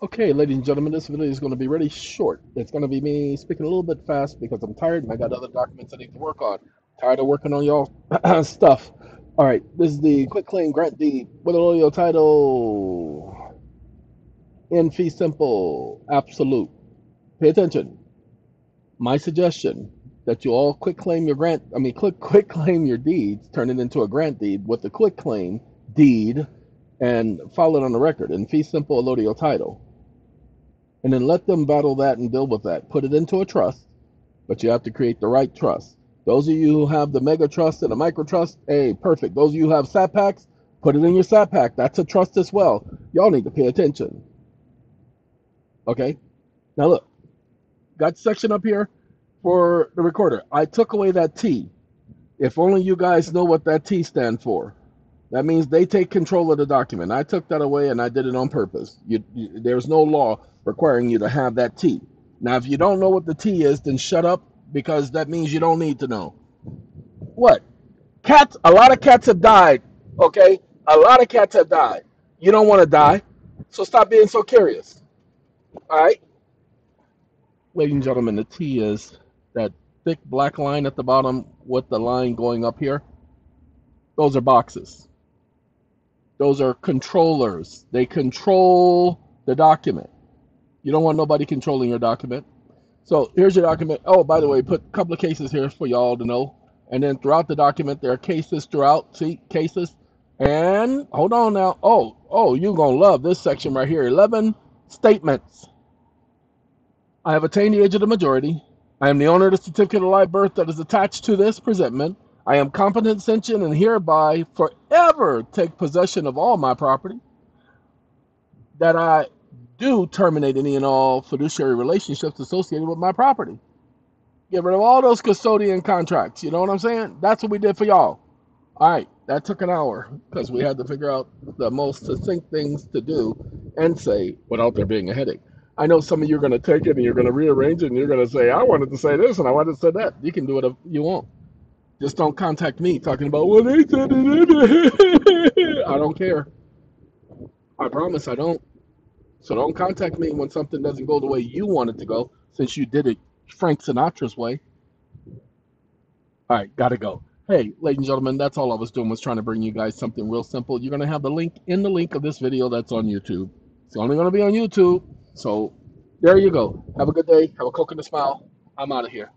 Okay, ladies and gentlemen, this video is going to be really short. It's going to be me speaking a little bit fast because I'm tired and I got other documents I need to work on. Tired of working on y'all stuff. All right, this is the quick claim grant deed with allodial title. In fee simple, absolute. Pay attention. My suggestion that you all quick claim your grant, I mean, click quick claim your deeds, turn it into a grant deed with the quick claim deed and file it on the record in fee simple allodial title and then let them battle that and deal with that. Put it into a trust, but you have to create the right trust. Those of you who have the mega trust and the micro trust, hey, perfect. Those of you who have SAT packs, put it in your SAT pack. That's a trust as well. Y'all need to pay attention. Okay? Now look, got section up here for the recorder. I took away that T. If only you guys know what that T stand for. That means they take control of the document. I took that away and I did it on purpose. You, you, there's no law requiring you to have that T. Now, if you don't know what the T is, then shut up because that means you don't need to know. What? Cats, a lot of cats have died, okay? A lot of cats have died. You don't want to die, so stop being so curious. All right? Ladies and gentlemen, the T is that thick black line at the bottom with the line going up here. Those are boxes. Those are controllers. They control the document. You don't want nobody controlling your document. So here's your document. Oh, by the way, put a couple of cases here for y'all to know. And then throughout the document, there are cases throughout. See, cases. And hold on now. Oh, oh, you're going to love this section right here. 11 statements. I have attained the age of the majority. I am the owner of the certificate of live birth that is attached to this presentment. I am competent, sentient, and hereby forever take possession of all my property. That I do terminate any and all fiduciary relationships associated with my property. Get rid of all those custodian contracts. You know what I'm saying? That's what we did for y'all. All right, that took an hour because we had to figure out the most succinct things to do and say without there being a headache. I know some of you are going to take it and you're going to rearrange it and you're going to say, I wanted to say this and I wanted to say that. You can do it if you want. Just don't contact me talking about, well, they said. I don't care. I promise I don't. So don't contact me when something doesn't go the way you want it to go, since you did it Frank Sinatra's way. All right, gotta go. Hey, ladies and gentlemen, that's all I was doing was trying to bring you guys something real simple. You're gonna have the link in the link of this video that's on YouTube. It's only gonna be on YouTube. So there you go. Have a good day. Have a coconut smile. I'm out of here.